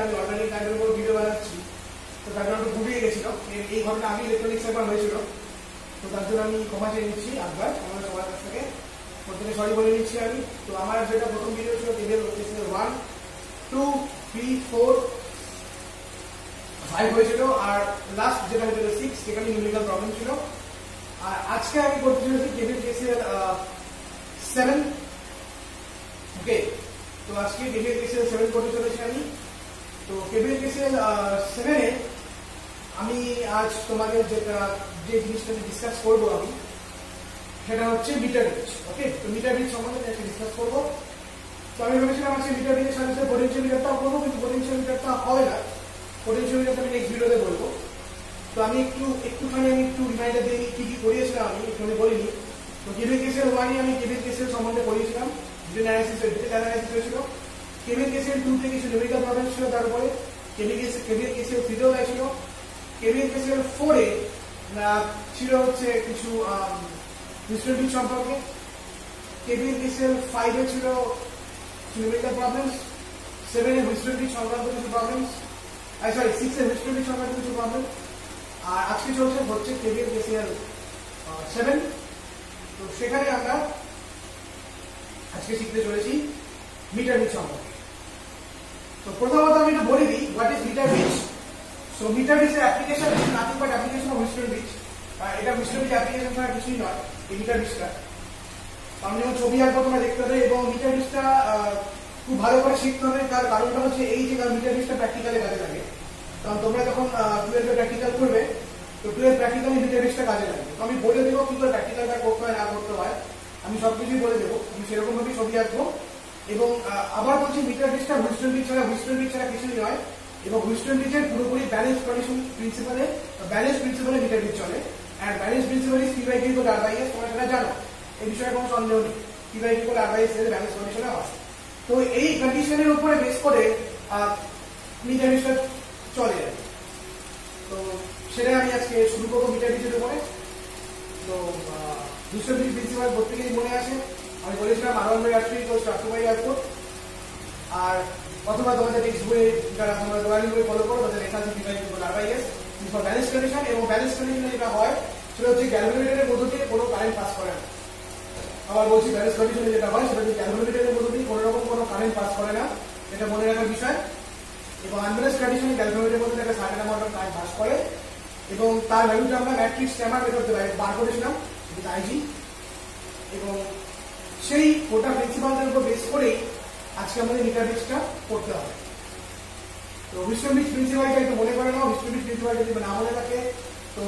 আমি অলরেডি টাইমের উপর ভিডিও বানাচ্ছি। তো তার জন্য একটু গেছিল এই- ঘটনা আমি ইলেকট্রনিক্স একবার হয়েছিল। তো তার জন্য আমি ক্ষমা চেয়ে নিচ্ছি একবার। আমার সবার কাছ থেকে প্রথমে সরি বলে নিচ্ছি আমি। তো আমার যেটা প্রথম ভিডিও ছিল কিসেল one two three four five হয়েছিল। আর লাস্ট যেটা হয়েছিল সিক্স সেখানে নিউমেরিক্যাল প্রবলেম ছিল। আর আজকে আমি করতে চলেছি কেবিল কেসের সেভেন ওকে তো আজকে কেবিল কেসের সেভেন করতে চলেছি আমি। তো কেবিল কেসের সেভেনে আমি আজ তোমাদের যেটা, যে জিনিসটা আমি ডিসকাস করব আমি, সেটা হচ্ছে মিটার রিচ ওকে তো মিটার রিচ সম্বন্ধে একটা ডিসকাস করব। তো আমি ভেবেছিলাম আজকে মিটার রিচের সাথে পোটেনশিয়াল মিটারটাও করব, কিন্তু পোটেনশিয়াল মিটারটা হবে না। পোটেনশিয়াল মিটারটা আমি নেক্সট ভিডিওতে বলব। তো আমি একটু, একটুখানি আমি একটু রিমাইন্ডার দিয়ে কি কি করিয়েছিলাম আমি, একটু আমি বলিনি। তো কেবিল কেসের ওয়ানে আমি কেবিল কেসের সম্বন্ধে অ্যানালিসিস ডিটেল অ্যানালিসিস হয়েছিল। কেবিল কেসের টু কিছু নিউমেরিক্যাল প্রবলেম ছিল তারপরে কেবিল কেসের কেবিল কেসের থ্রিতেও ছিল কেবিল কেসের ফোরে ছিল হচ্ছে কিছু হিস্টোরিক সম্পর্কে। কেবিল কেসের ফাইভে ছিল নিউমেরিক্যাল প্রবলেমস সেভেনে হিস্টোরিক সংক্রান্ত কিছু প্রবলেমস সরি সিক্সের হিস্টোরিক সংক্রান্ত কিছু প্রবলেম আর আজকে চলছে হচ্ছে কেবিএল কেসিএল সেভেন তো সেখানে আমরা আজকে শিখতে চলেছি মিটার সম্পর্কে তো প্রথমত আমি একটু বলে দিই what is meter bridge so meter রিচের application is nothing but application of history bridge এটা হিস্টোরি রিচ অ্যাপ্লিকেশন ছাড়া কিছুই নয়, এই মিটার রিচটা আমি যেমন ছবি আঁকবো তোমরা দেখতে হবে এবং মিটার রিচটা খুব ভালো করে শিখতে হবে তার কারণটা হচ্ছে এই যে মিটার রিচটা প্র্যাকটিক্যালে কাজে লাগে। কারণ তোমরা যখন টুয়েলভে প্র্যাকটিক্যাল করবে, তো টুয়েলভ প্র্যাকটিক্যালি মিটার রিচটা কাজে লাগবে তো আমি বলে দেবো কি করে প্র্যাকটিক্যালটা করতে হয়, না করতে হয়, আমি সবকিছুই বলে দেবো। আমি সেরকম ভাবেই ছবি আঁকবো। এবং আবার বলছি মিটার রিচটা হুইস্টন রিচ ছাড়া হুইস্টন রিচ ছাড়া কিছুই নয়। এবং হুইস্টন রিচের পুরোপুরি ব্যালেন্স কন্ডিশন প্রিন্সিপালে ব্যালেন্স প্রিন্সিপালে মিটার রিচ চলে। আর balance principle P by Q R by S তোমরা সেটা জানো। এই বিষয়ে কোনো সন্দেহ নেই। P by Q R by S এর ব্যালেন্স কন্ডিশনে আছে। তো এই কন্ডিশনের উপরে বেস করে মিটার রিচটা চলে আর। তো সেটাই আমি আজকে শুরু করব মিটার রিচের উপরে। তো দুশো বিশ প্রিন্সিপাল প্রত্যেকেরই মনে আছে। আমি বলেছিলাম আরম্ভ আসবে কোর্স চট্টগ্রাম এয়ারপোর্ট আর অথবা তোমাদের টেক্সট বইয়ে যারা তোমরা দোয়ারি বই ফলো করো, তাদের লেখা আছে ডিভাইড করব R by S for balance condition এবং ব্যালেন্স কন্ডিশনে যেটা হয়, সেটা হচ্ছে ক্যালকুলেটরের মধ্য দিয়ে কোনো কারেন্ট পাস করে না। আবার বলছি ব্যালেন্স কন্ডিশনে যেটা হয়, সেটা হচ্ছে ক্যালকুলেটরের মধ্য দিয়ে কোনো রকম কোনো কারেন্ট পাস করে না। এটা মনে রাখার বিষয়। এবং আনব্যালেন্স কন্ডিশনে ক্যালকুলেটরের মধ্যে একটা certain amount of current pass করে। এবং তার ভ্যালুটা আমরা ম্যাট্রিক্স স্ট্যামার মেথড বার করেছিলাম আইজি এবং সেই গোটা প্রিন্সিপালদের উপর বেস করেই আজকে আমাদের মিটারবিক্সটা করতে হবে তো বিশ্ববিক প্রিন্সিপালটা একটু মনে করে নাও বিশ্ববিক প্রিন্সিপাল যদি না মনে থাকে, তো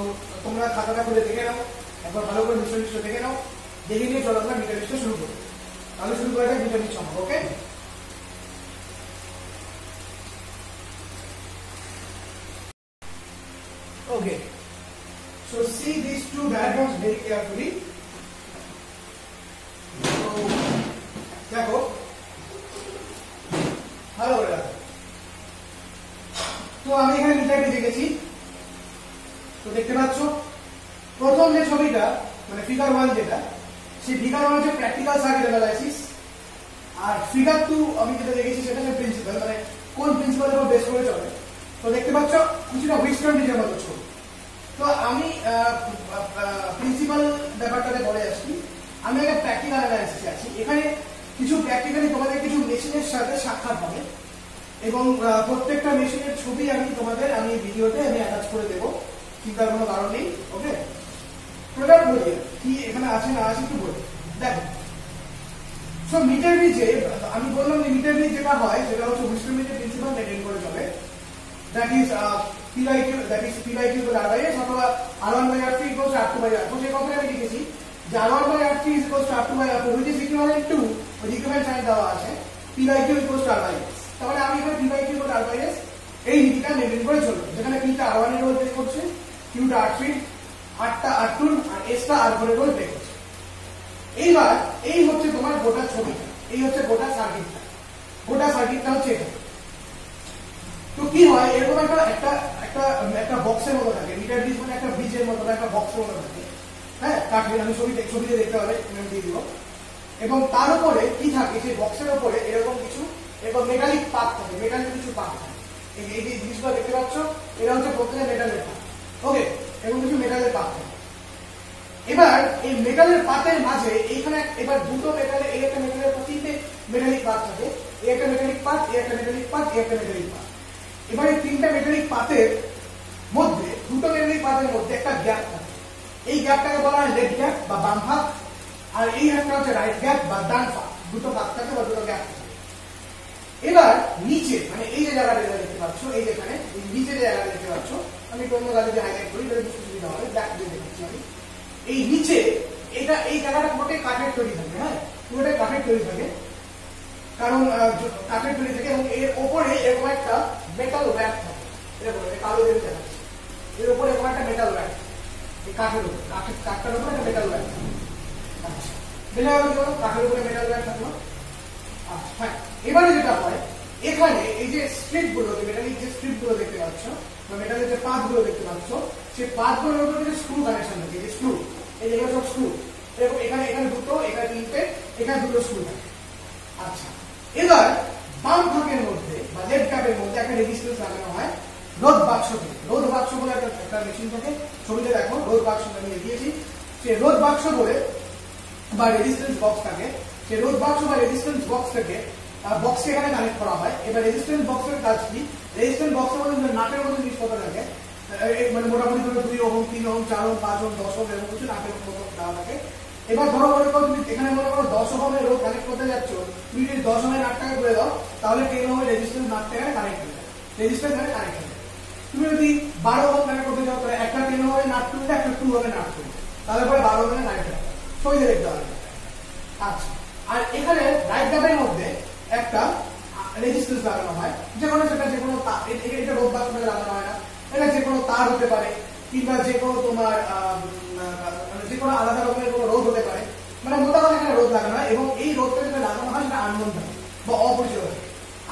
তোমরা খাতাটা খুলে দেখে নাও, একবার ভালো করে বিশ্ববিক্সটা দেখে নাও, দেখে নিয়ে চলো আমরা রিচটা শুরু করব তাহলে শুরু করা মিটার রিচ সম্ভব ওকে Okay. So see these two diagrams very carefully. So দেখো ভালো করে দেখো তো আমি এখানে মিটারটি দেখেছি তো দেখতে পাচ্ছ, প্রথম যে ছবিটা মানে ফিগার ওয়ান যেটা, সেই ফিগার ওয়ান হচ্ছে প্র্যাকটিক্যাল সার্কিট অ্যানালাইসিস আর ফিগার টু আমি যেটা দেখেছি, সেটা হচ্ছে প্রিন্সিপাল মানে কোন প্রিন্সিপালের উপর বেস করে চলে। তো দেখতে পাচ্ছ, কিছুটা হুইস্টন ব্রিজের মতো ছবি। তো আমি প্রিন্সিপাল ব্যাপারটাতে বলে আসছি। আমি একটা প্র্যাকটিক্যাল অ্যানালাইসিসে আছি। এখানে কিছু প্র্যাকটিক্যালি তোমাদের কিছু মেশিনের সাথে সাক্ষাৎ হবে। এবং প্রত্যেকটা মেশিনের ছবি আমি তোমাদের, আমি ভিডিওতে আমি অ্যাটাচ করে দেবো। চিন্তার কোনো কারণ নেই ওকে প্রোডাক্ট বলি কি এখানে আছে না আছে একটু বলি দেখো সো মিটার আমি বললাম যে মিটার যেটা হয়, সেটা হচ্ছে প্রিন্সিপাল মেনটেন করে চলে। That is P by Q that is P by Q R by S অথবা R by R three equals R two by R সেই কথাটা আমি লিখেছি। যে R by R three R two by R is two sign দেওয়া আছে P by Q equals R by S তাহলে আমি এখানে P by Q R by S এই নীতিটা মেনটেন করে চলবে যেখানে পিটা আর ওয়ানের রোল প্লে করছে কিউটা আর থ্রি আটটা আর টু আর এসটা আর ফোর এর রোল প্লে করছে। এইবার এই হচ্ছে তোমার গোটা ছবিটা এই হচ্ছে গোটা সার্কিটটা গোটা সার্কিটটা হচ্ছে এটা। তো কি হয়? এরকম একটা একটা একটা একটা বক্সের মতো থাকে। মিটার ব্রিজ মানে একটা ব্রিজের মতো, একটা বক্সের মতো থাকে। হ্যাঁ? কাঠের আমি ছবি ছবিতে দেখতে হবে। দিয়ে দিব। এবং তার উপরে কি থাকে? সেই বক্সের উপরে এরকম কিছু এরকম মেটালিক পাত থাকে মেটালিক কিছু পাত থাকে। এই যে- এই যে জিনিসগুলো দেখতে পাচ্ছ এটা হচ্ছে প্রত্যেকে মেটালের পাত। ওকে এবং কিছু মেটালের পাত থাকে। এবার এই মেটালের পাতের মাঝে এইখানে এবার দুটো মেটালে এই একটা মেটালের তিনটে মেটালিক পাত থাকে। এই একটা মেটালিক পাত, এই একটা মেটালিক পাত, এই একটা মেটালিক পাত। এবার এই তিনটা মেটালিক পাতের মধ্যে, দুটো মেটালিক পাতের মধ্যে একটা গ্যাপ থাকে। এই গ্যাপটাকে বলা হয় লেফট গ্যাপ বা বাম ভাগ আর এই একটা হচ্ছে রাইট গ্যাপ বা ডান ভাগ দুটো ভাগ থাকে বা দুটো গ্যাপ থাকে। এবার নিচে মানে এই যে জায়গাটা দেখতে পাচ্ছ, এই যেখানে এই নিচে যে জায়গাটা দেখতে পাচ্ছ, আমি অন্য গাড়ি হাইলাইট করি, তাহলে সুবিধা হবে। ব্যাক দিয়ে দেখাচ্ছি আমি। এই নিচে, এটা, এই জায়গাটা পুরোটাই কাঠের তৈরি থাকে হ্যাঁ? পুরোটাই কাঠের তৈরি থাকে। কারণ কাঠের তৈরি থাকে এবং এর ওপরে এরকম একটা মেটাল র্যাপ থাকে। এরকম কালো দিয়ে দেখাচ্ছে। এর উপরে এরকম একটা মেটাল র্যাপ এই কাঠের উপর কাঠের, কাঠটার উপরে একটা মেটাল র্যাপ আচ্ছা। বোঝা গেল কাঠের উপরে মেটাল র্যাপ থাকল। আচ্ছা হ্যাঁ এবারে যেটা হয়, এখানে এই যে স্ট্রিপগুলো মেটালিক যে স্ট্রিপগুলো দেখতে পাচ্ছ, বা মেটালের যে পাতগুলো দেখতে পাচ্ছ, সেই পাতগুলোর উপরে স্ক্রু কানেকশন থাকে যে স্ক্রু এই যেগুলো সব স্ক্রু এরকম এখানে এখানে দুটো, এখানে তিনটে, এখানে দুটো স্ক্রু থাকে। আচ্ছা এবার বাম ভাগের মধ্যে, বা লেফট ক্যাপের মধ্যে একটা রেজিস্ট্যান্স লাগানো হয় রোধ বাক্স থেকে রোধ বাক্স বলে একটা মেশিন থাকে। ছবিতে দেখো রোধ বাক্স আমি দেখিয়েছি। সেই রোধ বাক্স বলে বা রেজিস্ট্যান্স বক্স থাকে। সেই রোধ বাক্স বা রেজিস্ট্যান্স বক্স থেকে বক্সকে এখানে কানেক্ট করা হয়। এবার রেজিস্ট্যান্স বক্সের কাজ কি? রেজিস্ট্যান্স বক্সের মধ্যে নাটের মতো জিনিসপত্র থাকে। মানে মোটামুটি ধরো দুই ওহম, তিন ওহম, চার ওহম, পাঁচ ওহম, দশ ওহম, এরকম কিছু নাটের মতো দেওয়া থাকে। এবার ধরো মনে করো তুমি এখানে মনে করো দশ ওহমের রোধ কানেক্ট করতে যাচ্ছ, তুমি যদি দশ ওহমের নাটটাকে করে দাও, তাহলে টেন ওহমের রেজিস্ট্যান্স নাটটা এখানে কানেক্ট হয়ে যায়। রেজিস্ট্যান্স এখানে কানেক্ট হয়ে যায়। তুমি যদি বারো ওহম কানেক্ট করতে চাও তাহলে একটা টেন ওহমের নাট তুললে একটা টু ওহমের নাট তুললে তাহলে পরে বারো ওহমের কানেক্ট হবে ছবিতে দেখতে হবে আচ্ছা। আর এখানে রাইট গ্যাপের মধ্যে একটা রেজিস্ট্যান্স লাগানো হয়। যে কোনো সেটা যে কোনো এটা রোধ বাক্স লাগানো হয় না। এটা যে কোনো তার হতে পারে, কিংবা যে কোনো তোমার মানে যে কোনো আলাদা রকমের কোনো রোধ হতে পারে। মানে মোটামুটি এখানে রোধ লাগানো হয় এবং এই রোধটা যেটা লাগানো হয় সেটা আননোন থাকে বা অপরিচিত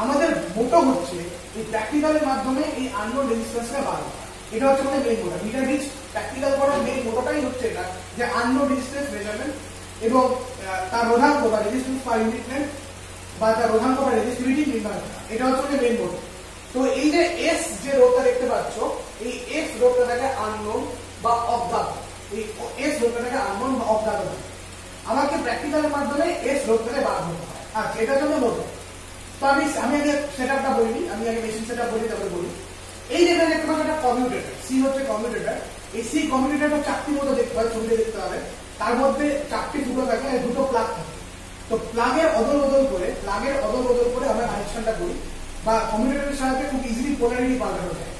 আমাদের মোটো হচ্ছে এই প্র্যাকটিক্যালের মাধ্যমে এই আননোন রেজিস্ট্যান্সটা বার এটা হচ্ছে আমাদের মেইন মোটা মিটার রিচ প্র্যাকটিক্যাল করার মেইন মোটোটাই হচ্ছে এটা, যে আননোন রেজিস্ট্যান্স মেজারমেন্ট এবং তার রোধাঙ্ক বা রেজিস্ট্যান্স পার ইউনিট বা তার রোধাঙ্ক বা রেজিস্টিভিটি নির্ণয় করা। এটা হচ্ছে মেইন মোটো তো এই যে এস যে রোধটা দেখতে পাচ্ছ, এই এস রোধটা থাকে আননোন বা অজ্ঞাত এই এস রোধটা থাকে আননোন বা অজ্ঞাত। আমাকে প্র্যাকটিক্যালের মাধ্যমে এস রোধটাকে বার করতে হয় আচ্ছা এটার জন্য মোটো তো আমি আমি আগে সেট আপটা বলিনি আমি আগে মেশিন সেট আপ বলি তারপরে বলি। এই যেটা দেখতে পাচ্ছ একটা কমিউটেটার সি হচ্ছে কমিউটেটার এই সি কমিউটেটারটা চারটি মতো দেখতে হয়, ছবিতে দেখতে হবে। তার মধ্যে চারটি দুটো থাকে, দুটো প্লাগ থাকে। তো প্লাগের অদল বদল করে প্লাগের অদল বদল করে আমরা কানেকশনটা করি বা কমিউটেটারের সাহায্যে খুব ইজিলি পোলারিটি পাল্টানো যায়।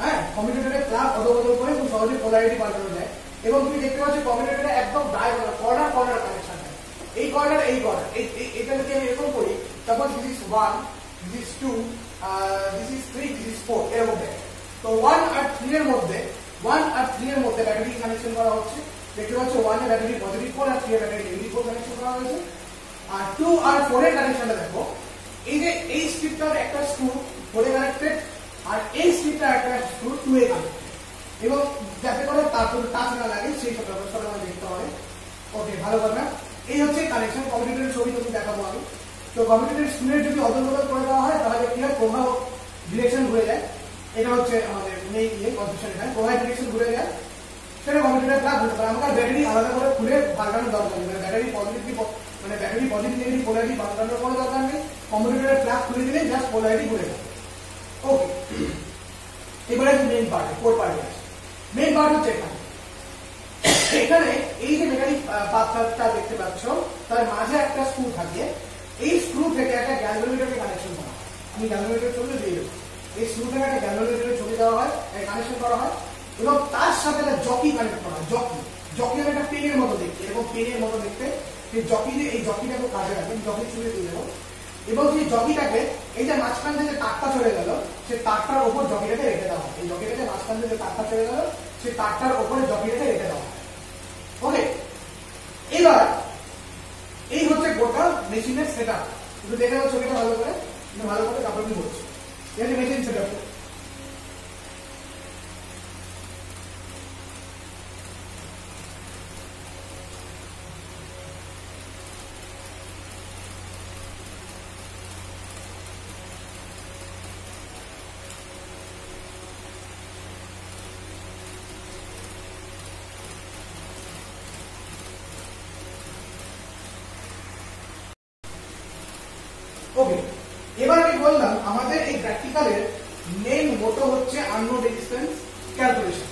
হ্যাঁ? কমিউটেটারের প্লাগ অদল বদল করে খুব সহজে পোলারিটি পাল্টানো যায়। এবং তুমি দেখতে পাচ্ছ কমিউটেটারে একদম ডায়াগোনাল কর্নার কর্নার কানেকশন এই কর্নার এই কর্নার এই এটা যদি আমি এরকম করি, তারপর this is one this is two this is three this is four এরকম দেখে তো ওয়ান আর থ্রি এর মধ্যে ওয়ান আর থ্রি এর মধ্যে ব্যাটারি কানেকশন করা হচ্ছে। দেখতে পাচ্ছ ওয়ানের ব্যাটারি পজিটিভ ফোর আর থ্রি এর ব্যাটারি নেগেটিভ ফোর কানেকশন করা হয়েছে। আর টু আর ফোর এর কানেকশনটা দেখো। এই যে এই স্ট্রিপটার একটা স্ক্রু ফোরে কানেক্টেড আর এই স্ট্রিপটার একটা স্ক্রু টু এ কানেক্টেড এবং যাতে করে তারপর টাচ না লাগে, সেই সব ব্যবস্থাটা আমাদের দেখতে হবে। ওকে ভালো কথা। এই হচ্ছে কানেকশন কম্পিউটারের ছবি তুমি দেখাবো আমি। তো কম্পিউটারের স্ক্রিনের যদি অদল বদল করে দেওয়া হয়, তাহলে কি হয়? প্রভাব ডিরেকশন ঘুরে যায়। এটা হচ্ছে আমাদের মেইন ইয়ে কনসেপশন এটা। প্রভাব ডিরেকশন ঘুরে যায়। সেটা কম্পিউটারের প্লাগ হতে পারে। আমাদের ব্যাটারি আলাদা করে খুলে পাল্টানোর দরকার নেই। মানে ব্যাটারি পজিটিভ মানে ব্যাটারি পজিটিভ নেগেটিভ পোলারিটি পাল্টানোর কোনো দরকার নেই। কম্পিউটারের প্লাগ খুলে দিলে জাস্ট পোলারিটি ঘুরে যাবে। ওকে এবারে মেইন পার্ট কোর পার্টে আছে মেইন পার্ট হচ্ছে এখানে। এখানে এই যে মেকানিক পাথরটা দেখতে পাচ্ছ, তার মাঝে একটা স্ক্রু থাকে। এই স্ক্রু থেকে একটা গ্যালভোমিটারকে কানেকশন করা আমি গ্যালভোমিটার চলে দিয়ে এই স্ক্রু থেকে একটা গ্যালভোমিটারের ছবি দেওয়া হয় কানেকশন করা হয় এবং তার সাথে একটা জকি কানেক্ট করা হয়। জকি জকি একটা পেনের মতো দেখতে এবং পেনের মতো দেখতে। সেই জকি এই জকিটাকে কাজে রাখবেন জকি দিয়ে দেবো। এবং সেই জকিটাকে এই যে মাঝখান থেকে তারটা চলে গেল, সেই তারটার ওপর জকিটাকে রেখে দেওয়া এই জকিটাকে মাঝখান থেকে তারটা চলে গেল, সেই তারটার ওপরে জকিটাকে রেখে দেওয়া ওকে এবার, এই হচ্ছে গোটা মেশিনের সেট আপ দেখে ছবিটা ভালো করে। ভালো করে তারপর কি এই মেশিন সেট আপ ওকে এবার আমি বললাম, আমাদের এই প্র্যাকটিক্যালের মেন মোটো হচ্ছে আননোন রেজিস্ট্যান্স ক্যালকুলেশন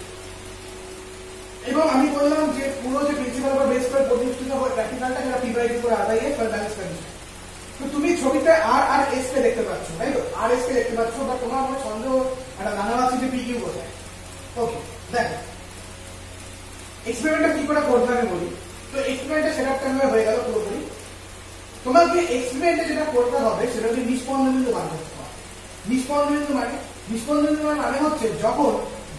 এবং আমি বললাম যে পুরো যে প্রিন্সিপাল বা বেস করে প্রতিষ্ঠিত হয় প্র্যাকটিক্যালটা যেটা পিবাইটি করে আদায়ে ফর ব্যালেন্স কন্ডিশন তো তুমি ছবিতে আর আর এস কে দেখতে পাচ্ছ, তাই তো? আর এস কে দেখতে পাচ্ছ, বা তোমার মনে সন্দেহ, একটা জানা আছে যে পি কিউ কোথায় ওকে দেখো। এক্সপেরিমেন্টটা কি করে করতে আমি বলি? তো এক্সপেরিমেন্টটা সেটআপটা আমার হয়ে গেল পুরোপুরি। তোমাকে এক্সপেরিমেন্টে যেটা করতে হবে, সেটা হচ্ছে নিষ্পন্ন বিন্দু বার করতে হবে। নিষ্পন্ন মানে নিষ্পন্ন বিন্দু মানে হচ্ছে যখন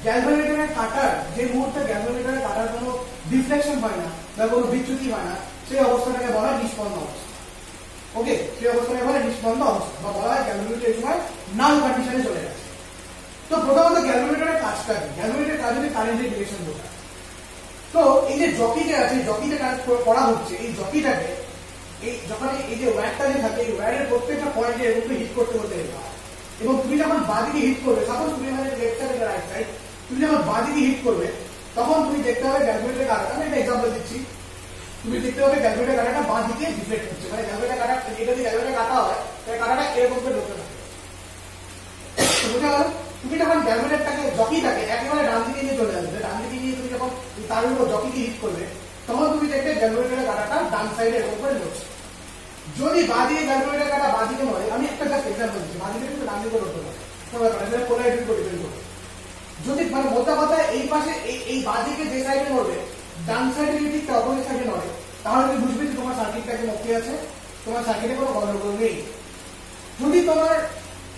গ্যালভানোমিটারের কাটার, যে মুহূর্তে গ্যালভানোমিটারের কাটার কোনো ডিফ্লেকশন হয় না বা কোনো বিচ্যুতি হয় না, সেই অবস্থাটাকে বলা হয় নিষ্পন্ন অবস্থা। ওকে সেই অবস্থাটাকে বলা হয় নিষ্পন্ন অবস্থা বা বলা হয় গ্যালভানোমিটার সময় নাল কন্ডিশনে চলে গেছে তো প্রথমত গ্যালভানোমিটারের কাজটা কি? গ্যালভানোমিটারের কাজ হচ্ছে কারেন্টের ডিরেকশন বোঝা। তো এই যে জকি যে আছে জকিতে কাজ করা হচ্ছে, এই জকিটাকে এই যখন এই যে ওয়্যারটা যে থাকে, এই ওয়্যারের প্রত্যেকটা পয়েন্টে এরকম হিট করতে করতে এবং তুমি যখন বাদিকে হিট করবে সাপোজ তুমি আমাদের লেফট সাইড রাইট সাইড তুমি যখন বাদিকে হিট করবে, তখন তুমি দেখতে হবে ক্যালকুলেটার কাটাটা আমি একটা এক্সাম্পল দিচ্ছি। তুমি দেখতে পাবে ক্যালকুলেটার কাটাটা বাঁ দিকে হচ্ছে মানে ক্যালকুলেটার কাটা এটা যদি ক্যালকুলেটার কাটা হয়, তাহলে কাটাটা এরকম করে ঢুকতে থাকে। বোঝা গেল? তুমি যখন ক্যালকুলেটারটাকে জকিটাকে একেবারে ডান দিকে নিয়ে চলে আসবে, ডান দিকে নিয়ে তুমি যখন তার উপর জকিকে হিট করবে, তখন তুমি দেখবে ক্যালকুলেটারের কাটাটা ডান সাইডে এরকম করে ঢুকছে যদি বাদিকে ক্যালকুলেটার কাটা বাদিকে নয় আমি একটা জাস্ট এক্সাম্পল দিচ্ছি। বাদিকে কিন্তু ডান দিকে করতে পারে উপর ডিপেন্ড করবে যদি মানে মোটা কথা এই পাশে এই এই বাদিকে যে সাইডে নড়বে ডান সাইডে যদি ঠিক অপোজিট সাইডে নড়ে তাহলে তুমি বুঝবে যে তোমার সার্কিটটা একদম ওকে আছে, তোমার সার্কিটে কোনো গন্ডগোল নেই। যদি তোমার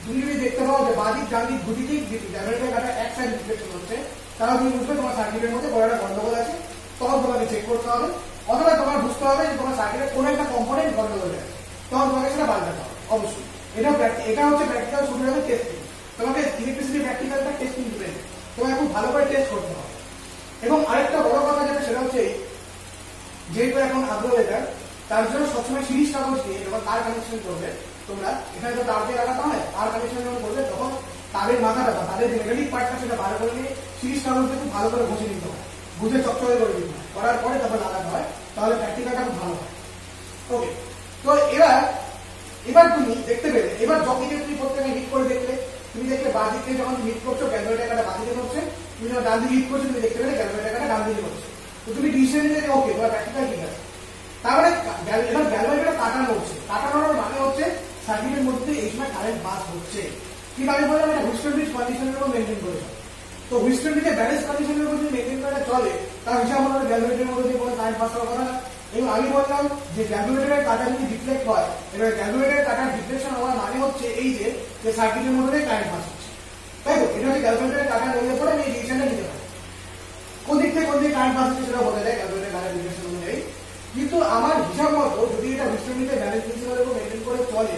তুমি যদি দেখতে পাও যে বাদিক ডান দিক দুদিকেই ক্যালকুলেটার কাটা এক সাইড রিফ্লেকশন হচ্ছে তাহলে তুমি বুঝবে তোমার সার্কিটের মধ্যে বড় একটা গন্ডগোল আছে। তখন তোমাকে চেক করতে হবে। অথবা তোমার বুঝতে হবে যে তোমার সার্কিটের কোনো একটা কম্পোনেন্ট গন্ডগোল আছে তখন তোমাকে সেটা পাল্টাতে হবে, অবশ্যই। এটা এটা হচ্ছে প্র্যাকটিক্যাল শুরু হবে টেস্টিং তোমাকে ইলেকট্রিসিটি প্র্যাকটিক্যালটা টেস্টিং দিবে। তোমাকে খুব ভালো করে টেস্ট করতে হবে। এবং আরেকটা বড় কথা যেটা, সেটা হচ্ছে যেহেতু এখন আগ্রহ এটা তার জন্য সবসময় সিরিজ কাগজ দিয়ে যখন তার কানেকশন করবে, তোমরা এখানে তো তার দিয়ে লাগাতে হয়, তার কানেকশন যখন করবে, তখন তাদের মাথাটা বা তাদের মেকানিক পার্টটা সেটা ভালো করে নিয়ে সিরিজ কাগজ খুব ভালো করে ঘষে নিতে হয় বুঝে চকচকে করে দিতে করার পরে তারপর লাগাতে হয়, তাহলে প্র্যাকটিক্যালটা খুব ভালো ওকে তো এবার এবার তুমি দেখতে পেলে, এবার জকিকে তুমি প্রত্যেকে হিট করে দেখলে। তুমি দেখলে বাঁ যখন হিট করছ ক্যালকুলেটার টাকাটা বাঁ করছে তুমি যখন ডান দিকে হিট করছ, তুমি দেখতে পেলে ক্যালকুলেটার টাকাটা ডান দিকে করছে তো তুমি ডিসিশন নিলে ওকে তোমার প্র্যাকটিক্যাল ঠিক আছে। তারপরে এবার ক্যালকুলেটার কাটানো হচ্ছে। কাটানোর মানে হচ্ছে সার্কিটের মধ্যে এই সময় কারেন্ট বাস হচ্ছে। কিন্তু আমি বললাম? এটা হুইস্টন ব্রিজ কন্ডিশনের উপর মেনটেন করে তো হুইস্টন ব্যালেন্স কন্ডিশনের উপর যদি মেনটেন করে চলে তার হিসাব মনে হয় মধ্যে দিয়ে কোনো কারেন্ট পাস হওয়ার কথা না। এবং আমি বললাম যে ক্যালকুলেটরের কাটা যদি রিফ্লেক্ট হয়, এবার ক্যালকুলেটরের কাটার রিফ্লেকশন হওয়ার মানে হচ্ছে এই যে যে সার্কিটের মধ্যে কারেন্ট পাস হচ্ছে। তাই তো? এটা হচ্ছে ক্যালকুলেটরের কাটা নড়িয়ে পড়ে আমি এই ডিসিশনটা নিতে পারি। কোন দিক থেকে কোন দিকে কারেন্ট পাস হচ্ছে সেটা বলে দেয় ক্যালকুলেটর কাটার রিফ্লেকশন অনুযায়ী। কিন্তু আমার হিসাব মতো যদি এটা হিস্টোমিতে ব্যালেন্স প্রিন্সিপালের উপর মেনটেন করে চলে,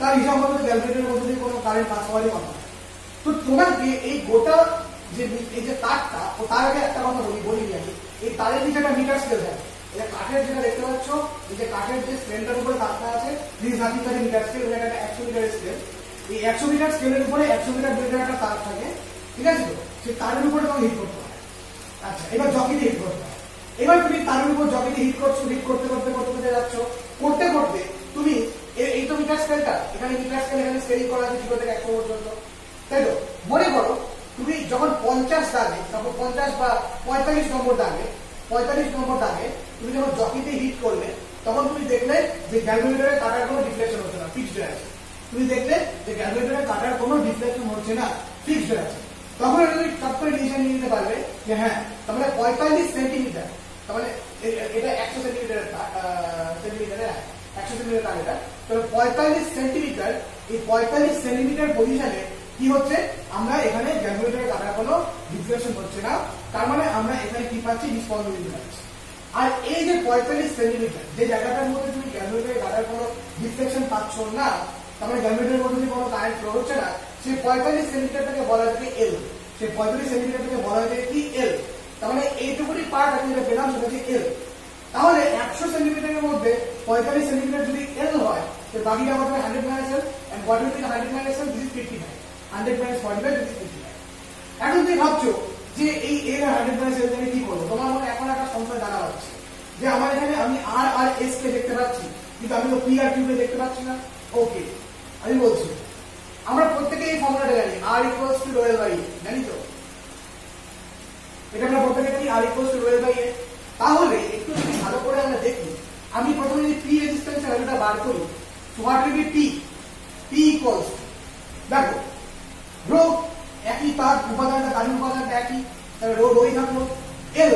তার হিসাব মতো ক্যালকুলেটরের মধ্যে দিয়ে কোনো কারেন্ট পাস হওয়ারই কথা তো তোমাকে এই গোটা যে এই যে তারটা, ও তার আগে একটা কথা বলি বলি আমি। এই তারের নিচে একটা মিটার স্কেল থাকে এটা কাঠের যেটা দেখতে পাচ্ছ, এই যে কাঠের যে স্কেলটার উপরে তারটা আছে this nothing but meter scale এটা একটা একশো মিটার স্কেল এই একশো মিটার স্কেলের উপরে একশো মিটার দৈর্ঘ্যের একটা তার থাকে। ঠিক আছে তো? সেই তারের উপরে তোমাকে হিট করতে হয় আচ্ছা এবার জকিতে হিট করতে হয় এবার তুমি তারের উপর জকিতে হিট করছ হিট করতে করতে করতে করতে যাচ্ছ। করতে করতে তুমি এই তো মিটার স্কেলটা এখানে মিটার স্কেল এখানে স্কেলিং করা আছে জিরো থেকে একশো পর্যন্ত তাই তো? মনে করো যখন পঞ্চাশ দাগে, তখন পঞ্চাশ বা পঁয়তাল্লিশ নম্বর দাগে, পঁয়তাল্লিশ নম্বর দাগে তুমি যখন জকিতে হিট করলে, তখন তুমি দেখলে যে গ্যালভেটরের কাটার কোনো ডিফ্লেকশন হচ্ছে না ফিক্সড আছে। তুমি দেখলে যে গ্যালভেটরের কাটার কোনো ডিফ্লেকশন হচ্ছে না ফিক্সড হয়ে আছে। তখন তুমি টপ করে ডিসিশন নিয়ে নিতে পারবে যে হ্যাঁ তার মানে পঁয়তাল্লিশ সেন্টিমিটার মানে এ- এটা একশো সেন্টিমিটার সেন্টিমিটারে একশো সেন্টিমিটার তবে পঁয়তাল্লিশ সেন্টিমিটার এই পঁয়তাল্লিশ সেন্টিমিটার পজিশনে কি হচ্ছে? আমরা এখানে ক্যালকুলেটরে কাটার কোনো ডিফ্লেকশন হচ্ছে না। তার মানে আমরা এখানে কি পাচ্ছি? রিসপন্সিবিলিটি পাচ্ছি। আর এই যে পঁয়তাল্লিশ সেন্টিমিটার যে জায়গাটার মধ্যে তুমি ক্যালকুলেটরে কাটার কোনো ডিফ্লেকশন পাচ্ছ না, তার মানে ক্যালকুলেটরের মধ্যে কোনো কারেন্ট ফ্লো হচ্ছে না, সেই পঁয়তাল্লিশ সেন্টিমিটারটাকে বলা যাবে এল সেই পঁয়তাল্লিশ সেন্টিমিটারটাকে বলা যাবে কি এল তার মানে এইটুকুনি পার্ট আমি যেটা পেলাম সেটা হচ্ছে এল তাহলে একশো সেন্টিমিটারের মধ্যে পঁয়তাল্লিশ সেন্টিমিটার যদি এল হয়, তো বাকিটা কত hundred minus L and what be hundred minus L fifty five hundred এখন তুমি ভাবছ যে এই এল আর হান্ড্রেড মাইনাস এল আমি কি করব? তোমার মনে এখন একটা সংশয় দাঁড়া হচ্ছে। যে আমার এখানে আমি আর আর এস কে দেখতে পাচ্ছি, কিন্তু আমি তো পি আর কিউ দেখতে পাচ্ছি না। ওকে আমি বলছি, আমরা প্রত্যেকে এই ফর্মুলাটা জানি R equals to rho L by জানি তো? এটা আমরা প্রত্যেকে জানি R equals to rho L by তাহলে একটু যদি ভালো করে আমরা দেখি, আমি প্রথমে যদি পি রেজিস্ট্যান্স ভ্যালুটা বার করি what will be P P equals দেখো রো একই তার, উপাদানটা তার উপাদানটা একই, তাহলে রো রোই থাকল। এল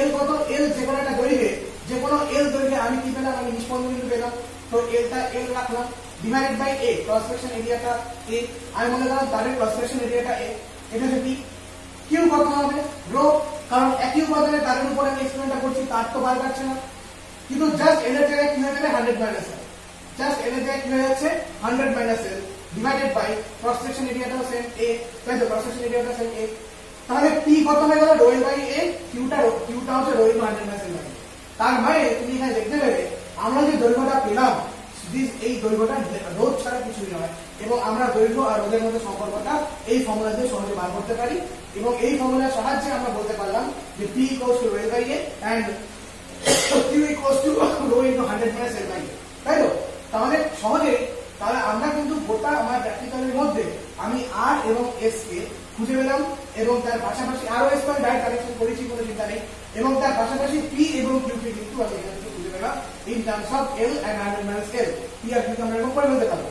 এল কত? এল যে কোনো একটা দৈর্ঘ্যে, যে কোনো এল দৈর্ঘ্যে আমি কি পেলাম? আমি নিষ্পন্দ পেলাম। তো এলটা এল রাখলাম divided by A cross section এরিয়াটা এ আমি মনে করলাম তারের ক্রস সেকশন এরিয়াটা এ এটা হচ্ছে পি কিউ কত হবে? রো কারণ একই উপাদানে তারের উপর আমি এক্সপেরিমেন্টটা করছি, তার তো বার পাচ্ছে না। কিন্তু জাস্ট এল এর জায়গায় কি হয়ে যাবে হান্ড্রেড মাইনাস জাস্ট এল এর জায়গায় কি হয়ে যাচ্ছে hundred minus L divided by cross section এরিয়াটাও same A তাই তো ক্রস সেকশন এরিয়াটা সেম এ তাহলে পি কত হয়ে গেল? রোয়েল বাই এ কিউটা কিউটা হচ্ছে মাইনাস এল বাই। তার মানে তুমি এখানে দেখতে পেলে, আমরা যে দৈর্ঘ্যটা পেলাম এই দৈর্ঘ্যটা রোধ ছাড়া কিছুই নয়। এবং আমরা দৈর্ঘ্য আর রোধের মধ্যে সম্পর্কটা এই ফর্মুলা দিয়ে সহজে বার করতে পারি। এবং এই ফর্মুলার সাহায্যে আমরা বলতে পারলাম যে P equals to rho L by A and Q equals to rho into hundred minus L by A তাই তো? তাহলে সহজে তাহলে আমরা কিন্তু গোটা আমার প্র্যাকটিক্যালের মধ্যে আমি আর এবং এস কে খুঁজে পেলাম এবং তার পাশাপাশি আরও এস আমি ডাইরেক্ট কানেকশন করেছি কোনো চিন্তা নেই। এবং তার পাশাপাশি পি এবং কিউ কে কিন্তু আমি এখান থেকে খুঁজে পেলাম in terms of L and hundred minus L P R Q কে আমরা এরকম করে ফেলতে পারব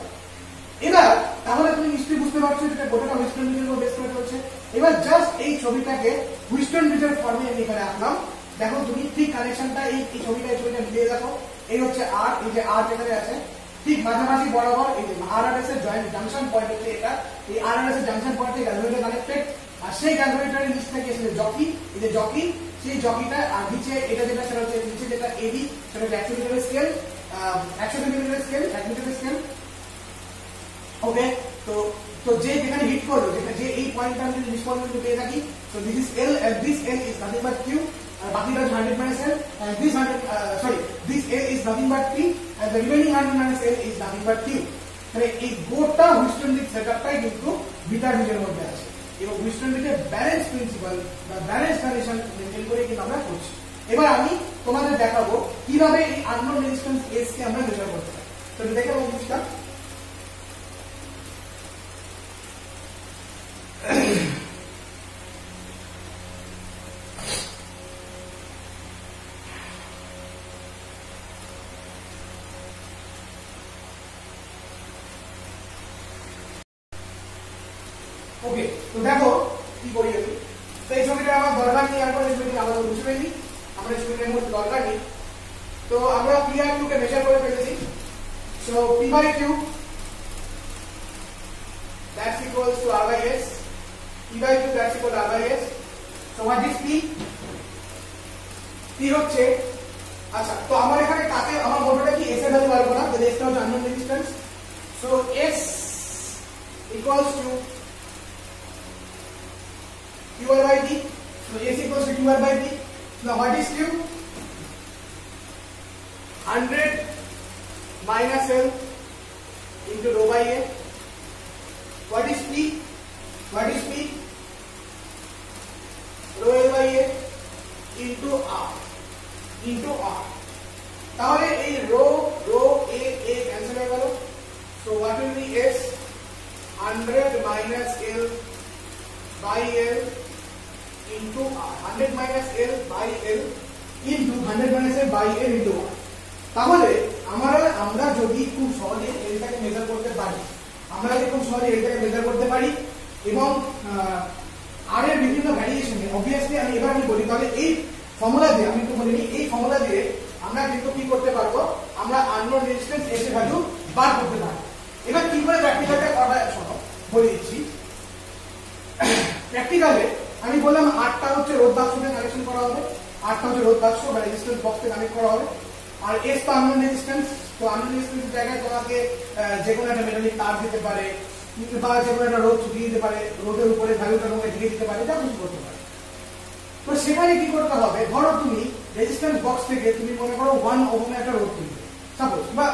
এবার, তাহলে তুমি নিশ্চয়ই বুঝতে পারছ যেটা গোটাটা হুইস্টন ব্রিজের উপর বেস করে চলছে। এবার জাস্ট এই ছবিটাকে হুইস্টন ব্রিজের ফর্মে আমি এখানে আঁকলাম। দেখো তুমি ঠিক কানেকশনটা এই ছবিটা এই ছবিটা মিলিয়ে দেখো। এই হচ্ছে আর এই যে আর যেখানে আছে ঠিক মাঝামাঝি বরাবর এই যে আর আর এস এর জয়েন্ট জাংশন পয়েন্ট হচ্ছে এটা, এই আর আর এস এর জাংশন পয়েন্টে গ্যালভেটর কানেক্টেড আর সেই গ্যালভেটরের নিচ থেকে এসে জকি এই যে জকি সেই জকিটা আর নিচে এটা যেটা, সেটা হচ্ছে নিচে যেটা এবি সেটা হচ্ছে একশো স্কেল একশো মিটারের স্কেল এক মিটারের স্কেল ওকে তো তো যে যেখানে হিট করল, যেটা যে এই পয়েন্টটা আমি যদি রেসপন্সিবিলিটি পেয়ে থাকি তো this is L this L is nothing but Q আর বাকিটা হচ্ছে hundred minus L and this hundred sorry this L is nothing but P and the remaining hundred minus L is nothing but Q তাহলে এই গোটা Wheatstone leak সেটআপটাই কিন্তু bitter বিটের মধ্যে আছে। এবং হুইস্টন লিকের ব্যালেন্স প্রিন্সিপাল বা ব্যালেন্স কন্ডিশন মেনটেন করে কিন্তু আমরা করছি। এবার আমি তোমাদের দেখাবো কীভাবে এই আননোন রেজিস্ট্যান্স এস কে আমরা মেজার করতে পারি। তো দেখে নেব qr by d so s equals to qr by d now what is q 100 minus l into rho by a what is p what is p rho l by a into r into r তাহলে এই row row এ এ cancel হয়ে গেল so what will be S 100 minus l by l into r 100 minus l by l into 100 minus l by l into r তাহলে আমরা আমরা যদি খুব সহজে এলটাকে মেজার করতে পারি, আমরা যদি খুব সহজে এলটাকে মেজার করতে পারি, এবং আর এর বিভিন্ন ভ্যারিয়েশনে অবভিয়াসলি আমি এবার আমি বলি তাহলে এই ফর্মুলা দিয়ে, আমি একটু বলে নিই, এই ফর্মুলা দিয়ে আমরা কিন্তু কি করতে পারব? আমরা আননোন রেজিস্ট্যান্স এস ভ্যালু বার করতে পারব এবার কি করে প্র্যাকটিক্যালটা করা শোনো বলে দিচ্ছি প্র্যাকটিক্যালে আমি বললাম আটটা আর সেখানে কি করতে হবে? ধরো তুমি বক্স থেকে তুমি মনে করো ওয়ান ওহম একটা রোদ তুলবে। সাপোজ বা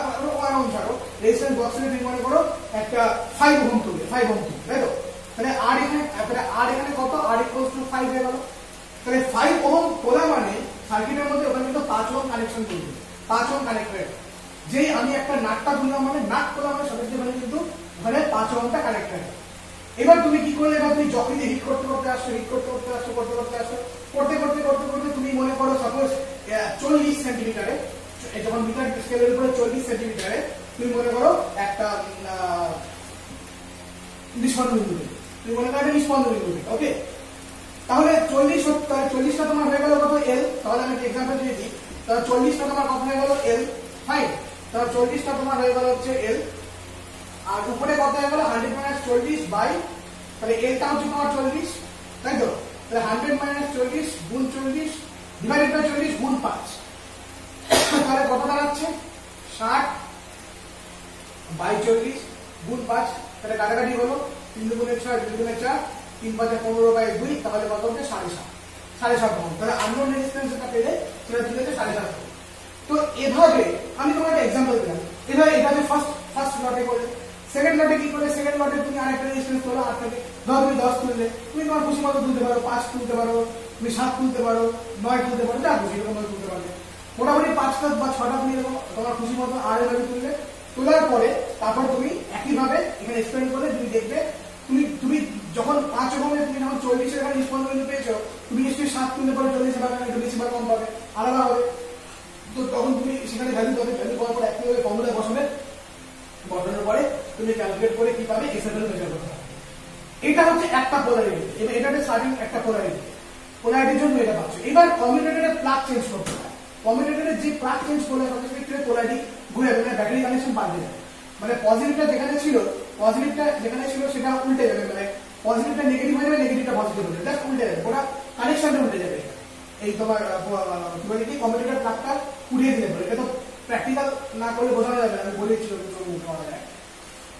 রেজিস্ট্যান্স বক্স থেকে তুমি মনে করো একটা ফাইভ ওহম তুলবে ফাইভ ওহম তুলবে, তাই তো? তাহলে আর এখানে আর এখানে কত? আর ইকুয়ালস টু ফাইভ হয়ে গেল। তাহলে ফাইভ ওহম তোলা মানে সার্কিটের মধ্যে ওখানে কিন্তু পাঁচ ওহম কানেকশন করবে পাঁচ ওহম কানেক্ট হয়ে যেই আমি একটা নাটটা তুললাম মানে নাট তোলা মানে সাথে সাথে কিন্তু ওখানে পাঁচ ওহমটা কানেক্ট হয়ে এবার তুমি কি করলে? এবার তুমি যখনই হিট করতে করতে আসছো হিট করতে করতে আসছো, করতে করতে আসছো। করতে করতে করতে করতে তুমি মনে করো সাপোজ চল্লিশ সেন্টিমিটারে যখন মিটার স্কেলের উপরে চল্লিশ সেন্টিমিটারে তুমি মনে করো একটা নিষ্পন্ন বিন্দু তুমি মনে করো একটা নিষ্পন্ন বিন্দু ওকে তাহলে চল্লিশ চল্লিশটা তোমার হয়ে গেল কত এল তাহলে আমি এক্সাম্পল দিয়েছি তাহলে চল্লিশটা তোমার কত হয়ে গেল এল ফাইন তাহলে চল্লিশটা তোমার হয়ে গেল হচ্ছে এল আর উপরে কত হয়ে গেল? হান্ড্রেড মাইনাস চল্লিশ বাই তাহলে এলটা হচ্ছে তোমার চল্লিশ। তাই তো? তাহলে হান্ড্রেড মাইনাস চল্লিশ গুণ চল্লিশ ডিভাইডেড বাই চল্লিশ গুণ পাঁচ। তাহলে কত দাঁড়াচ্ছে? ষাট বাই চল্লিশ গুণ পাঁচ। তাহলে কাটাকাটি হলো তিন দুগুণে ছয় দুই দুগুণে চার। তিন পাঁচে পনেরো বাই দুই, তাহলে কত হচ্ছে সাড়ে সাত। সাড়ে সাত ওহম তাহলে আননোন রেজিস্ট্যান্স যেটা পেলে, সেটা দিলে সাড়ে সাত তো এভাবে আমি তোমার একটা এক্সাম্পল দিলাম। এভাবে যে ফার্স্ট ফার্স্ট লটে করলে সেকেন্ড লটে কি করে? সেকেন্ড লটে তুমি আরেকটা রেজিস্ট্যান্স তোলো আট থেকে ধরো তুমি দশ তুললে। তুমি তোমার খুশি মতো তুলতে পারো, পাঁচ তুলতে পারো, তুমি সাত তুলতে পারো, নয় তুলতে পারো, যা খুশি এরকম তুলতে পারবে মোটামুটি পাঁচটা বা ছটা তুমি এরকম তোমার খুশি মতো আর এভাবে তুললে। তোলার পরে তারপর তুমি একইভাবে এখানে এক্সপ্লেন করে তুমি দেখবে যখন পাঁচ রকমের তুমি যখন চল্লিশের এখানে বিন্দু পেয়েছ। তুমি নিশ্চয়ই সাত তুলতে পারো চল্লিশে পাবে একটু বেশি বা কম পাবে। আলাদা হবে। তো তখন তুমি সেখানে ভ্যালু পাবে। ভ্যালু পাওয়ার পর একইভাবে ফর্মুলা বসাবে। বসানোর পরে তুমি ক্যালকুলেট করে কি পাবে? এসে ভ্যালু মেজার করতে এটা হচ্ছে একটা পোলারিটি এবার এটা হচ্ছে স্টার্টিং একটা পোলারিটি পোলারিটির জন্য এটা পাচ্ছ এবার কমিউনিটের প্লাগ চেঞ্জ করতে হয় কমিউনিটের যে প্লাগ চেঞ্জ করলে তাদের ক্ষেত্রে পোলারিটি ঘুরে মানে ব্যাটারি কানেকশন পাল্টে যাবে মানে পজিটিভটা যেখানে ছিল পজিটিভটা যেখানে ছিল, সেটা উল্টে যাবে। মানে পজিটিভটা নেগেটিভ হয়ে যাবে নেগেটিভটা পজিটিভ হয়ে যাবে। উল্টে যাবে ওটা কানেকশনটা উল্টে যাবে। এই তোমার কি বলে কি কম্পিউটার প্লাগটা পুড়িয়ে দিলে পরে। এটা তো প্র্যাকটিক্যাল না করলে বোঝানো যাবে আমি বলেছি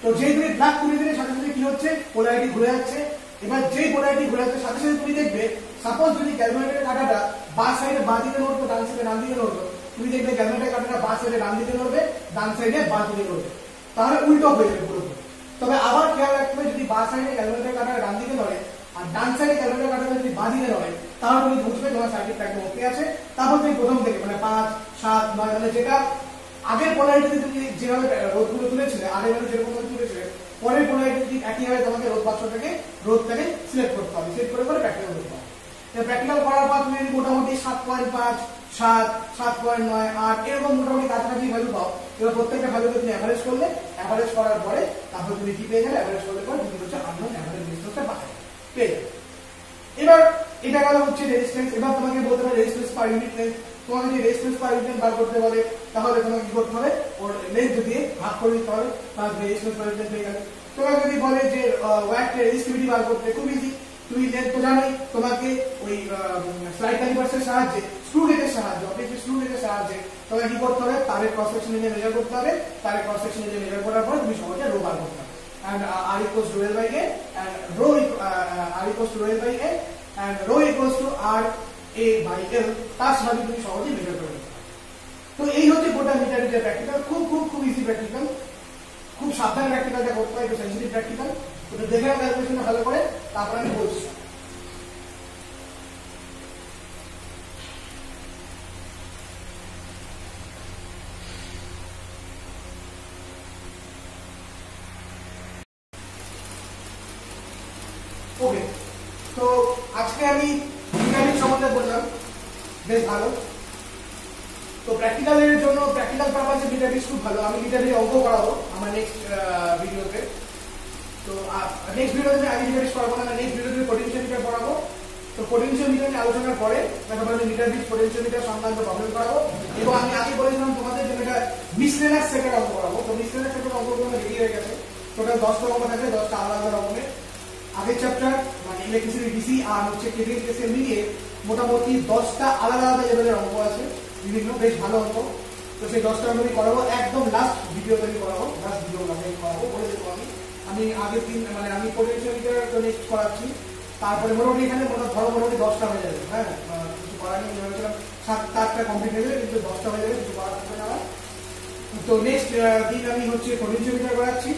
তো যেই তুমি প্লাগ পুড়িয়ে দিলে, সাথে সাথে কি হচ্ছে? পোলারিটি ঘুরে যাচ্ছে। এবার যেই পোলারিটি ঘুরে যাচ্ছে, সাথে সাথে তুমি দেখবে সাপোজ যদি ক্যালকুলেটারের কাঁটাটা বা সাইডে বাঁ দিকে নড়তো, ডান সাইডে ডান দিকে নড়তো, তুমি দেখবে ক্যালকুলেটারের কাঁটাটা বা সাইডে ডান দিকে নড়বে, ডান সাইডে বাঁ দিকে নড়বে। তাহলে উল্টো হয়ে যাবে পুরোপুরি। তবে আবার খেয়াল রাখতে হবে, যদি বা সাইডে ক্যালকুলেটারের কাঁটাটা ডান দিকে নড়ে আর ডান সাইডে ক্যালকুলেটার কাঁটাটা যদি বাঁ দিকে নড়ে তাহলে তুমি বুঝবে তোমার সার্কিটটা একদম ওকে আছে। তারপর তুমি প্রথম থেকে মানে পাঁচ, সাত, নয় মানে যেটা আগের পোলারিটিতে তুমি যেভাবে রোদগুলো তুলেছিলে, আগের ভাবে যেরকম ভাবে তুলেছিলে, পরের পোলারিটি একইভাবে তোমাকে রোদ বাক্স থেকে রোদটাকে সিলেক্ট করতে হবে সিলেক্ট করে করে প্র্যাকটিক্যাল করতে হবে। প্র্যাকটিক্যাল করার পর তুমি মোটামুটি সাত পয়েন্ট পাঁচ, সাত সাত পয়েন্ট নয়, আট, এরকম মোটামুটি কাছাকাছি ভ্যালু পাও এবার প্রত্যেকটা ভ্যালুকে তুমি অ্যাভারেজ করলে অ্যাভারেজ করার পরে তারপর তুমি কি পেয়ে যাবে? অ্যাভারেজ করলে পর তুমি হচ্ছে আননোন অ্যাভারেজ রেজিস্ট্যান্সটা পাবে। পেয়ে এবার এটা গেল হচ্ছে রেজিস্ট্যান্স এবার তোমাকে বলতে হবে রেজিস্ট্যান্স পার ইউনিট লেন্থ তোমাকে যদি রেজিস্ট্যান্স পার ইউনিট বার করতে বলে, তাহলে তোমাকে কি করতে হবে? ওর লেন্থ দিয়ে ভাগ করে দিতে হবে, তাহলে রেজিস্ট্যান্স পার ইউনিট পেয়ে গেলে। তোমাকে যদি বলে যে ওয়াট রেজিস্টিভিটি বার করতে, খুব ইজি তুমি লেন্থ তো জানোই তোমাকে ওই স্লাইড ক্যালিপার্সের সাহায্যে স্ক্রু গেজের সাহায্যে অবভিয়াসলি স্ক্রু গেজের সাহায্যে তোমাকে কি করতে হবে? তারের ক্রস সেকশন নিয়ে মেজার করতে হবে, তারের ক্রস সেকশন নিয়ে মেজার করার পর তুমি সহজে রো বার করতে হবে and তার সাহায্যে তুমি সহজে মেজার করে তো এই হচ্ছে গোটা মিটার যে প্র্যাকটিক্যাল খুব খুব খুব ইজি প্র্যাকটিক্যাল খুব সাবধানে প্র্যাকটিক্যালটা করতে হয় একটু সেন্সিটিভ প্র্যাকটিক্যাল ওটা দেখে নাও ক্যালকুলেশনটা ভালো করে তারপর আমি বলছি। ওকে তো আজকে আমি ডিনামিক সম্বন্ধে বললাম, বেশ ভালো। তো প্র্যাকটিক্যালের জন্য প্র্যাকটিক্যাল পারপাসে ডিটাবিস খুব ভালো। আমি ডিটাবিস অঙ্ক করাবো আমার নেক্সট ভিডিওতে তো নেক্সট ভিডিওতে আমি ডিটাবিস করাবো না নেক্সট ভিডিওতে পোটেনশিয়াল মিটার পড়াবো। তো পোটেনশিয়াল মিটার নিয়ে আলোচনার পরে মিটার বিট পোটেনশিয়াল মিটার সংক্রান্ত প্রবলেম করাবো। এবং আমি আগে বলেছিলাম তোমাদের জন্য এটা মিসলেনাস সেটের অঙ্ক করাবো। তো মিসলেনাস সেটের অঙ্কগুলো রেডি হয়ে গেছে। টোটাল দশটা অঙ্ক থাকে দশটা আলাদা রকমের আগের চ্যাপ্টার মানে ইলেকট্রিসিটি ডিসি আর হচ্ছে কেভিএল কেসেল মিলিয়ে মোটামুটি দশটা আলাদা আলাদা লেভেলের অঙ্ক আছে। বিভিন্ন বেশ ভালো হতো। তো সেই দশটা আমি করাবো, একদম লাস্ট ভিডিও তৈরি করাবো লাস্ট ভিডিও আমি করাবো, বলে দেবো আমি। আমি আগের দিন মানে আমি মিটার নেক্সট করাচ্ছি। তারপরে মোটামুটি এখানে মোটামুটি ধরো মোটামুটি দশটা হয়ে যাবে হ্যাঁ? কিছু করার নেই ভেবেছিলাম সাত আটটা কমপ্লিট হয়ে যাবে, কিন্তু দশটা হয়ে যাবে, কিছু করার থাকবে না তো নেক্সট দিন আমি হচ্ছে মিটার করাচ্ছি।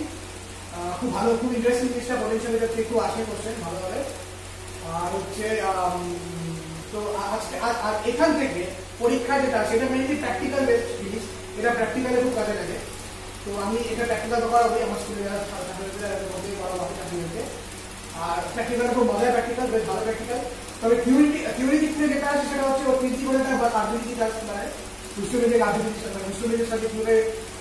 খুব ভালো, খুব ইন্টারেস্টিং জিনিসটা থেকে একটু আসে কোশ্চেন ভালোভাবে। আর হচ্ছে তো আজকে আর এখান থেকে পরীক্ষা যেটা, সেটা মেনলি প্র্যাকটিক্যাল বেসড জিনিস, এটা প্র্যাকটিক্যালে খুব কাজে লাগে। তো আমি এটা প্র্যাকটিক্যাল করাবোই আমার স্কুলে যারা মধ্যে করাবো চাকরিতে আর প্র্যাকটিক্যাল খুব মজার প্র্যাকটিক্যাল বেশ ভালো প্র্যাকটিক্যাল তবে থিওরি থিওরি দিক থেকে যেটা আছে সেটা হচ্ছে পিজি করে দেয় বা কার্যনীতি কাজ মানে দুষ্টমিজে কার্যনীতি মানে দুষ্টমিজের সাথে কীভাবে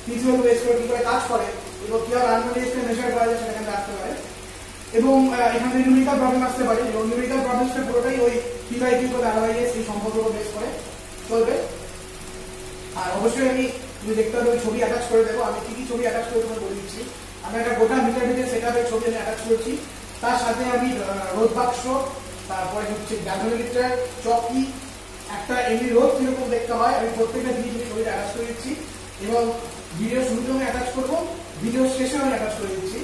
প্রিন্সিপাল বেস করে কি করে কাজ করে এবং কীভাবে আনমোনিয়াসকে মেজার করা যায় সেখানে আসতে পারে। এবং এখানে নিউমেরিক্যাল প্রবলেম আসতে পারে, এবং নিউমেরিক্যাল প্রবলেমসটা পুরোটাই ওই পি বাই কিউ এস এই সম্পর্কগুলো বেস করে চলবে। আর অবশ্যই আমি তুমি দেখতে ওই ছবি অ্যাটাচ করে দেবো আমি কি কি ছবি অ্যাটাচ করে তোমাকে বলে দিচ্ছি। আমি একটা গোটা মিটার মিটার সেটআপের ছবি আমি অ্যাটাচ করেছি, তার সাথে আমি রোদ বাক্স তারপরে হচ্ছে গ্যালভোমিটার চকি একটা এমনি রোদ কীরকম দেখতে হয়, আমি প্রত্যেকটা জিনিস আমি ছবিটা অ্যাটাচ করে দিচ্ছি। এবং ভিডিও শুরুতে আমি অ্যাটাচ করব ভিডিও শেষে আমি অ্যাটাচ করে দিচ্ছি।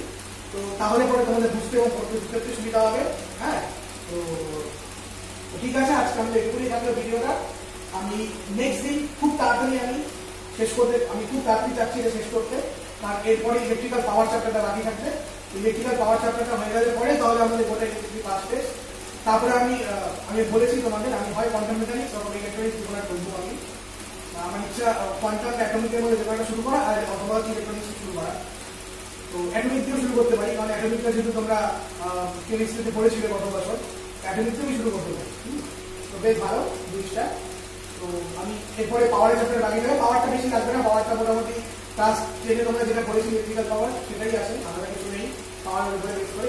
তো তাহলে পরে তোমাদের বুঝতে এবং বুঝতে সুবিধা হবে। হ্যাঁ? তো ঠিক আছে, আজকে আমাদের এটুকুনি থাকল ভিডিওটা। আমি নেক্সট দিন খুব তাড়াতাড়ি আমি শেষ করতে, আমি খুব তাড়াতাড়ি চাচ্ছি এটা শেষ করতে। কারণ এরপরে ইলেকট্রিক্যাল পাওয়ার চ্যাপ্টারটা বাকি থাকবে। ইলেকট্রিক্যাল পাওয়ার চ্যাপ্টারটা হয়ে গেলে পরে তাহলে আমাদের গোটা ইলেকট্রিক টেস্ট তারপরে আমি আমি বলেছি তোমাদের, আমি হয় কোয়ান্টাম মেকানিক্স অথবা ইলেকট্রনিক্স দুটো করব আমি। আমার ইচ্ছা কোয়ান্টাম অ্যাটমিকের মধ্যে শুরু করা আর অথবা ইলেকট্রনিক্স শুরু করা। তো অ্যাটমিক শুরু করতে পারি, কারণ অ্যাটমিকটা যেহেতু তোমরা কেমিস্ট্রিতে পড়েছিলে গত বছর শুরু করতে পারি তো বেশ ভালো জিনিসটা। তো আমি এরপরে পাওয়ারের চ্যাপ্টার বাকি যাবে পাওয়ারটা বেশি লাগবে না পাওয়ারটা মোটামুটি ক্লাস টেনে তোমরা যেটা পড়েছি ইলেকট্রিক্যাল পাওয়ার সেটাই আছে, আলাদা কিছু নেই। পাওয়ার উপরে বেশ করে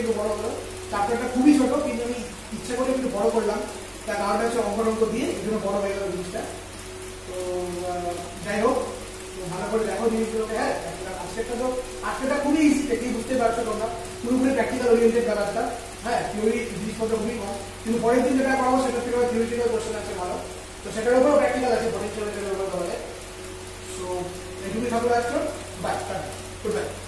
একটু বড় হলো। চ্যাপ্টারটা খুবই ছোট, কিন্তু আমি ইচ্ছা করে একটু বড় করলাম। তার কারণটা হচ্ছে অঙ্ক অঙ্ক দিয়ে এই জন্য বড় হয়ে গেল জিনিসটা। তো যাই হোক ভালো করে হ্যাঁ? বুঝতে পারছ তোমরা। পুরোপুরি প্র্যাকটিক্যাল ওরিয়েন্টেড ব্যাপারটা হ্যাঁ? থিওরি জিনিসপত্র খুবই কম। কিন্তু পরের দিন যেটা করাবো, সেটা থেকে থিওরিটিক্যাল কোশ্চেন আছে ভালো। তো সেটার উপরেও প্র্যাকটিক্যাল আছে পটেন্সিয়াল উপর তোমাদের। সো এটুকুই বাই গুড বাই